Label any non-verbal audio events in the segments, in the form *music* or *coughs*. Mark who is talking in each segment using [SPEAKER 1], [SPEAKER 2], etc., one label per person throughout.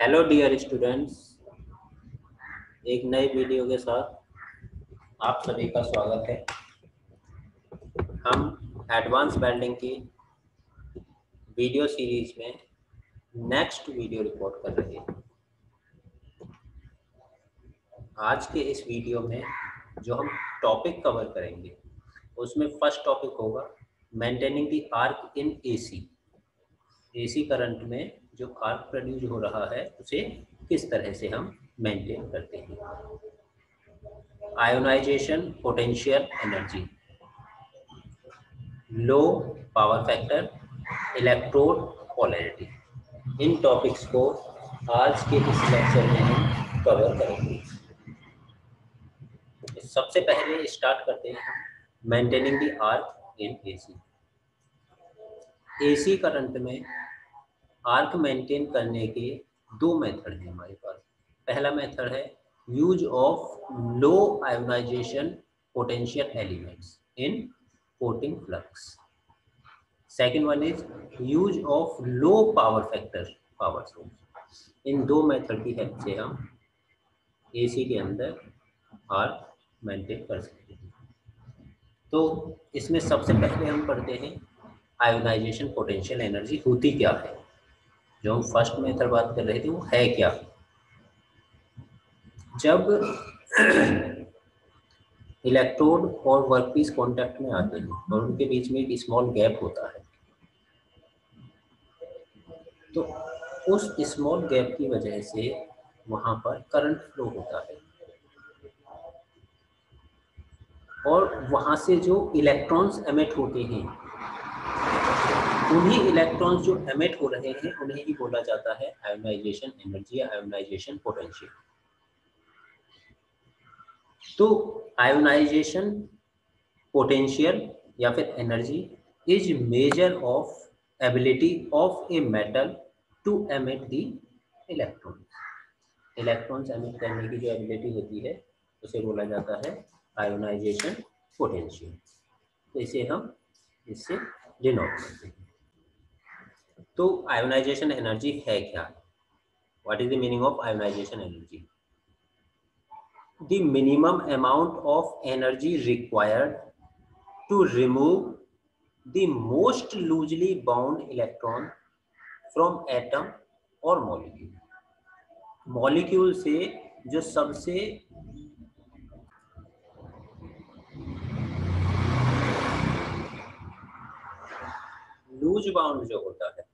[SPEAKER 1] Hello dear students एक नए video के साथ आप सभी का स्वागत है। हम एडवांस वेल्डिंग की वीडियो सीरीज़ में नेक्स्ट वीडियो रिकॉर्ड कर रहे हैं। आज के इस वीडियो में जो हम टॉपिक कवर करेंगे, उसमें फ़र्स्ट टॉपिक होगा maintaining the arc in AC AC current में जो आर्क प्रोड्यूस हो रहा है, उसे किस तरह से हम मेंटेन करते हैं? Ionization potential energy low power factor electrode polarity इन टॉपिक्स को आज के इस लेक्चर में हम कवर करेंगे। सबसे पहले स्टार्ट करते हैं maintaining the arc in AC AC current में आर्क मेंटेन करने के दो मेथड हैं हमारे पास। पहला मेथड है use of low ionization potential elements in coating flux. Second one is use of low power factor, power source. इन दो मेथड की हेल्प से हम एसी के अंदर आर्क मेंटेन कर सकते हैं। तो इसमें सबसे पहले हम पढ़ते हैं आयोनाइजेशन पोटेंशियल एनर्जी होती क्या है। जो हम फ़र्स्ट मेथड बात कर रहे थे, वो है क्या? जब इलेक्ट्रोड और वर्कपीस कांटेक्ट में आते हैं और उनके बीच में एक स्मॉल गैप होता है तो उस स्मॉल गैप की वजह से वहाँ पर करंट फ्लो होता है। और वहाँ से जो इलेक्ट्रॉन्स एमिट होते हैं उन्हीं इलेक्ट्रॉन्स जो एमिट हो रहे हैं, उन्हें ही बोला जाता है आयोनाइजेशन एनर्जी या आयोनाइजेशन पोटेंशियल तो आयोनाइजेशन पोटेंशियल या फिर energy is measure of ability of a metal to emit the electrons electrons emit करने की जो एबिलिटी होती है, उसे बोला जाता है आयोनाइजेशन पोटेंशियल तो इसे हम इससे डिनोट करते हैं। तो आयोनाइजेशन एनर्जी है क्या? What is the meaning of ionization energy the minimum amount of energy required to remove the most loosely bound electron from atom और मॉलिक्यूल मॉलिक्यूल से जो सबसे लूज बाउंड जो होता है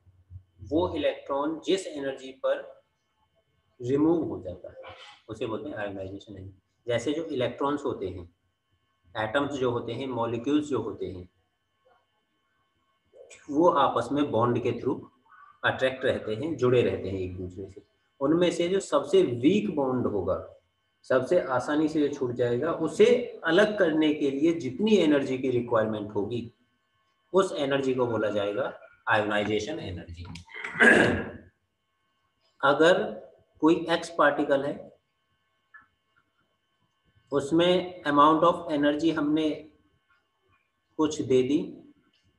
[SPEAKER 1] वो इलेक्ट्रॉन जिस एनर्जी पर रिमूव हो जाता है, उसे बोलते हैं आयोनाइजेशन एनर्जी जैसे जो इलेक्ट्रॉन्स होते हैं एटम्स जो होते हैं मॉलिक्यूल्स जो होते हैं, वो आपस में बॉन्ड के थ्रू अट्रैक्ट रहते हैं, जुड़े रहते हैं एक दूसरे से। उनमें से जो सबसे वीक बॉन्ड होगा, सबसे आसानी से जो छूट जाएगा, उसे अलग करने के लिए जितनी एनर्जी की रिक्वायरमेंट होगी, उस एनर्जी को बोला जाएगा आयोनाइजेशन एनर्जी। अगर कोई एक्स पार्टिकल है, उसमें अमाउंट ऑफ़ एनर्जी हमने कुछ दे दी।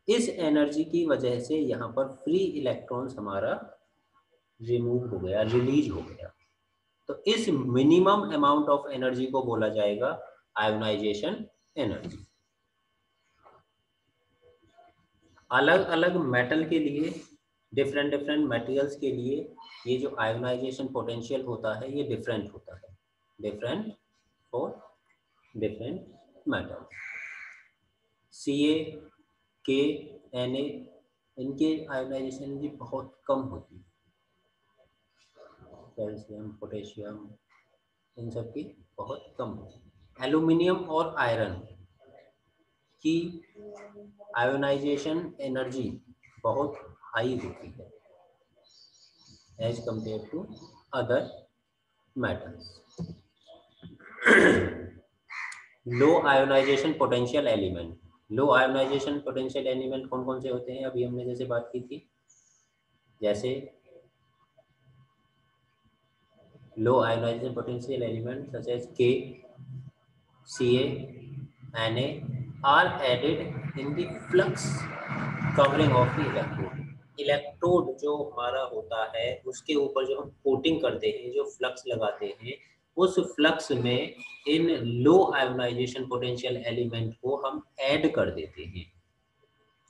[SPEAKER 1] इस एनर्जी की वजह से यहाँ पर फ्री इलेक्ट्रॉन्स हमारा रिमूव हो गया रिलीज़ हो गया। तो इस मिनिमम अमाउंट ऑफ़ एनर्जी को बोला जाएगा आयोनाइजेशन एनर्जी। अलग अलग मेटल के लिए डिफरेंट डिफरेंट मटेरियल्स के लिए ये जो आयोनाइजेशन पोटेंशियल होता है, ये डिफरेंट होता है। Different for different metal C A K N A इनके आयोनाइजेशन एनर्जी बहुत कम होती है। कैल्शियम पोटेशियम इन सब की बहुत कम होती है। एल्यूमिनियम और आयरन की आयोनाइजेशन एनर्जी बहुत हाई होती है as compared to other metals low ionization potential element low ionization potential element कौन कौन से होते हैं? अभी हमने जैसे बात की थी, जैसे low ionization potential element such as K C N A are added in the flux covering of the electrode. Electrode जो हमारा होता है, उसके ऊपर जो हम कोटिंग करते हैं, जो फ्लक्स लगाते हैं, उस फ्लक्स में इन लो आयोनाइजेशन पोटेंशियल एलिमेंट को हम ऐड कर देते हैं।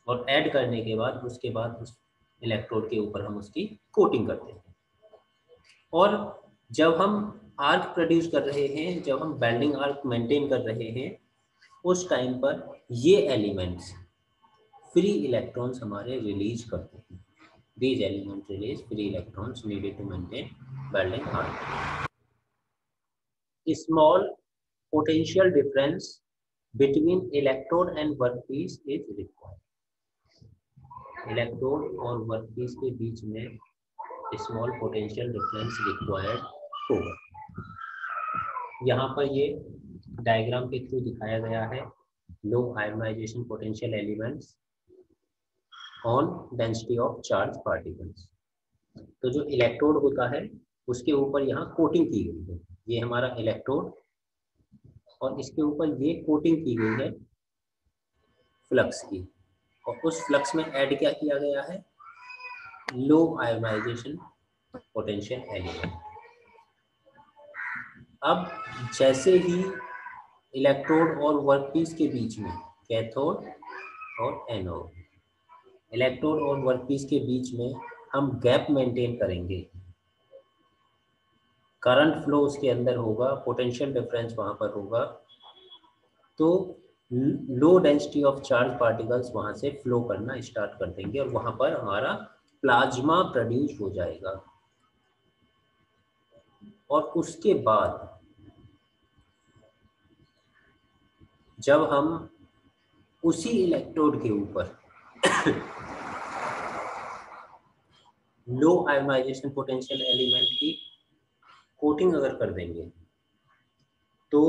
[SPEAKER 1] और ऐड करने के बाद, उसके बाद उस इलेक्ट्रोड के ऊपर हम उसकी कोटिंग करते हैं। और जब हम आर्क प्रोड्यूस कर रहे हैं, जब हम बेल्डिंग आर्क मेंटेन कर रहे हैं उस टाइम पर ये एलिमेंट्स फ्री इलेक्ट्रॉन्स हमारे रिलीज़ करते हैं। These element release free electrons needed to maintain welding heart small potential difference between electron and workpiece is required electron और वर्कपीस के बीच में स्मॉल पोटेंशियल डिफरेंस रिक्वायर्ड होगा। यहाँ पर ये डायग्राम के थ्रू दिखाया गया है low ionization potential elements on density of charge particles तो जो इलेक्ट्रोड होता है, उसके ऊपर यहाँ कोटिंग की गई है। ये हमारा इलेक्ट्रोड और इसके ऊपर ये कोटिंग की गई है फ्लक्स की। और उस फ्लक्स में ऐड क्या किया गया है? लो आयोनाइजेशन पोटेंशियल एलिमेंट अब जैसे ही इलेक्ट्रोड और वर्कपीस के बीच में कैथोड और एनोड इलेक्ट्रोड और वर्कपीस के बीच में हम गैप मेंटेन करेंगे। करंट फ्लो उसके अंदर होगा पोटेंशियल डिफरेंस वहाँ पर होगा। तो low density of charge particles वहाँ से फ्लो करना स्टार्ट कर देंगे और वहाँ पर हमारा प्लाज्मा प्रोड्यूस हो जाएगा। और उसके बाद जब हम उसी इलेक्ट्रोड के ऊपर लो आयोनाइजेशन पोटेंशियल एलिमेंट की कोटिंग अगर कर देंगे तो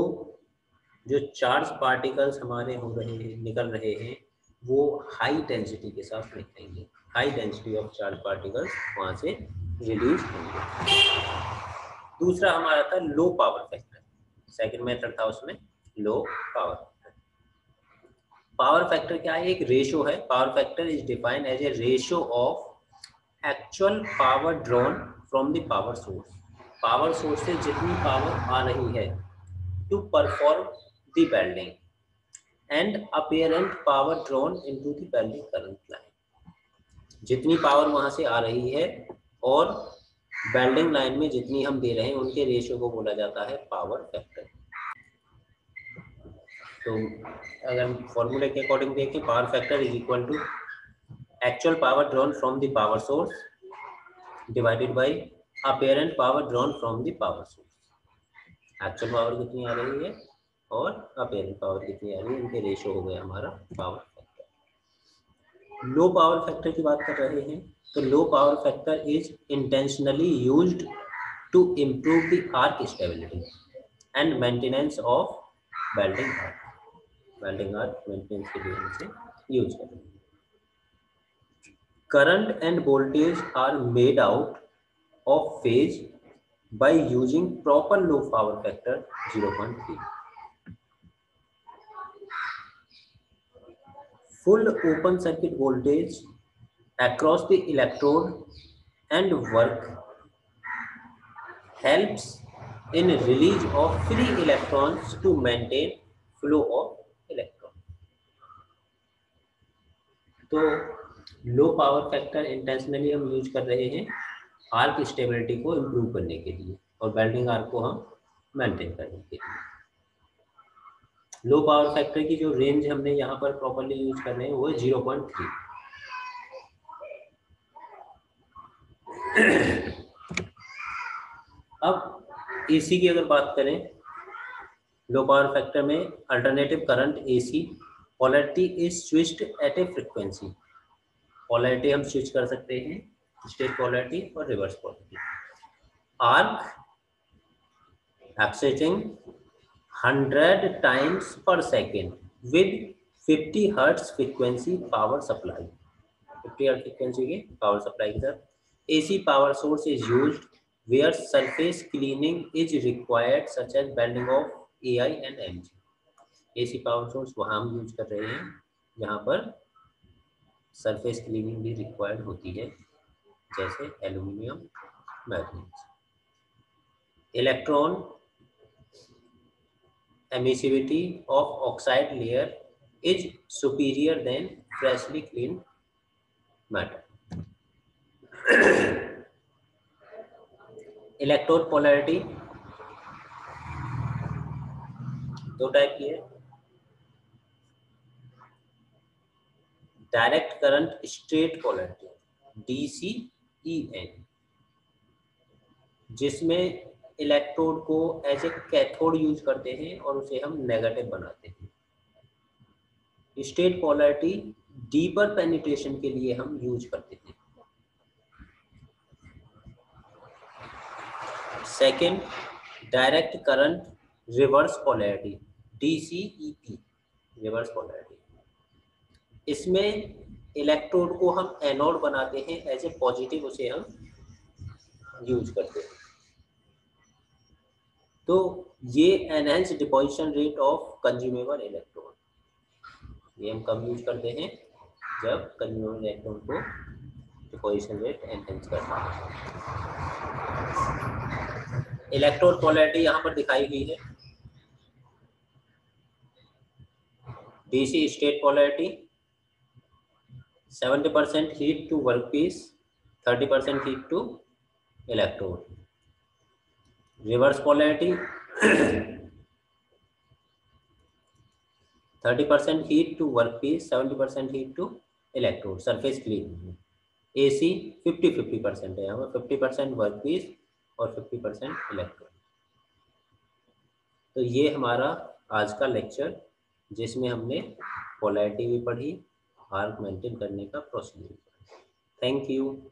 [SPEAKER 1] जो चार्ज पार्टिकल्स हमारे हो रहे हैं, निकल रहे हैं, वो हाई डेंसिटी के साथ निकलेंगे। High density of charge particles वहाँ से रिलीज़ होंगे। दूसरा हमारा था low power factor second method था उसमें लो पावर पावर फैक्टर क्या है? एक रेशो है। Power factor is defined as a ratio of actual power drawn from the power source power source से जितनी पावर आ रही है to perform the welding and apparent power drawn into the welding current line जितनी power वहाँ से आ रही है और बेल्डिंग लाइन में जितनी हम दे रहे हैं, उनके रेशियो को बोला जाता है पावर फैक्टर तो अगर फॉर्मूले के अकॉर्डिंग देखें power factor is equal to actual power drawn from the power source divided by apparent power drawn from the power source actual power कितनी आ रही है? और अपेरेंट पावर कितनी आ रही है? इनके रेशो हो गया हमारा power factor low power factor की बात कर रहे हैं तो low power factor is intentionally use to improve the arc stability and maintenance of welding arc welding arc maintenance के लिए हम इसे यूज करेंगे current and voltage are made out of phase by using proper low power factor 0.3 full open circuit voltage across the electrode and work helps in release of free electrons to maintain flow of तो low power factor intentionally हम use कर रहे हैं arc stability को improve करने के लिए और बेल्डिंग आर्क को हम मेंटेन करने के लिए। लो पावर फैक्टर की जो रेंज हमने यहाँ पर प्रॉपरली यूज़ कर रहे हैं, वो ज़ीरो पॉइंट थ्री अब एसी की अगर बात करें लो पावर फैक्टर में alternative current AC polarity is switched at a frequency polarity हम स्विच कर सकते हैं स्टेट पोलैरिटी और reverse polarity arc exciting 100 times per second with 50 hertz frequency power supply 50 hertz frequency के पावर सप्लाई के साथ. AC power source is used where surface cleaning is required, such as bending of AI and MG AC power source वहाँ हम use कर रहे हैं। जहाँ पर सरफेस क्लीनिंग भी रिक्वायर्ड होती है, जैसे aluminium manganese electron emissivity of oxide layer is superior than freshly cleaned matter. *coughs* Electrode polarity दो टाइप की है। Direct current straight polarity DCEN जिसमें इलेक्ट्रोड को एज ए कैथोड यूज़ करते हैं और उसे हम नेगेटिव बनाते हैं। स्टेट पोलैरिटी डीपर पेनिट्रेशन के लिए हम यूज़ करते हैं। Second direct current reverse polarity DCEP reverse polarity इसमें इलेक्ट्रोड को हम एनोड बनाते हैं एज ए पॉजिटिव उसे हम यूज़ करते हैं। तो ये enhance deposition rate of consumable electron ये हम कब यूज़ करते हैं? जब कंज्यूमेबल इलेक्ट्रॉन को डिपोजिशन रेट एनहेंस करना है। इलेक्ट्रोड पोलैरिटी यहाँ पर दिखाई गई है। DC state polarity 70 percent heat to work piece 30 percent heat to electrode reverse polarity 30 percent heat to work piece 70 percent heat to electrode surface clean A C fifty fifty percent है यहाँ पर fifty percent work piece और fifty percent electrode तो ये हमारा आज का lecture जिसमें हमने पोलैरिटी भी पढ़ी आर्क मेंटेन करने का प्रोसीजर। Thank you.